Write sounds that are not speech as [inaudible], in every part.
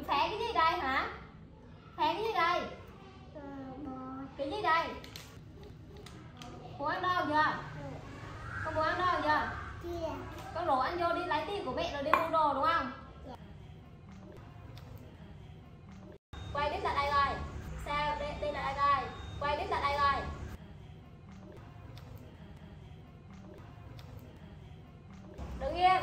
rồi phé cái gì đây hả? Phé cái gì đây. Cái gì đây. Cô ăn đâu chưa? Con muốn ăn đâu chưa? Con rủ ăn vô đi lấy tiền của mẹ rồi đi mua đồ đúng không? Quay clip lại đây rồi sao đi, đi lại đây rồi quay clip lại đây rồi đứng yên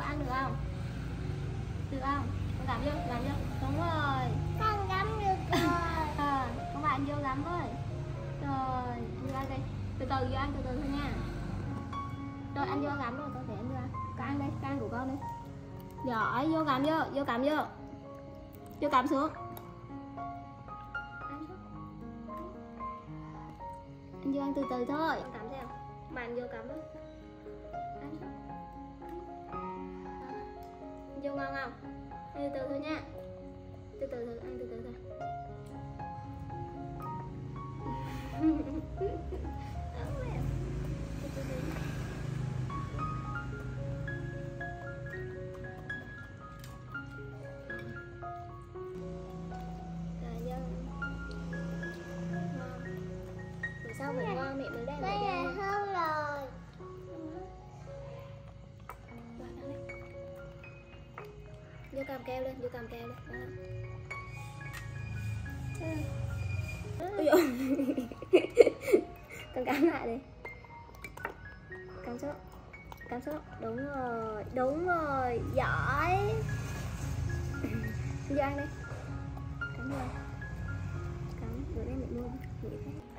ăn được không? Được không? Con gặm vô gặm vô. Đúng rồi. Con gắm được [laughs] rồi. À, con bạn vô gắm với rồi vô ăn đi từ từ vô ăn từ từ thôi nha. Rồi anh vô gắm rồi con để anh vô ăn. Con ăn đi con ăn của con đi. Giỏi vô gặm vô vô cầm vô. Vô cầm xuống. Ăn anh vô ăn từ từ thôi. Cầm xem bạn vô cầm đó không? Ăn từ từ thôi nha. Từ từ thôi ăn từ từ thôi. Cầm keo lên, vô cầm keo lên. Ờ. Ôi dồi. [laughs] cầm cắm lại đi. Cắm xuống Cắm xuống Đúng rồi Đúng rồi Giỏi. [laughs] Vô ăn đi. Cắm rồi, Cắm Bữa nay mẹ mua. Nghĩ thế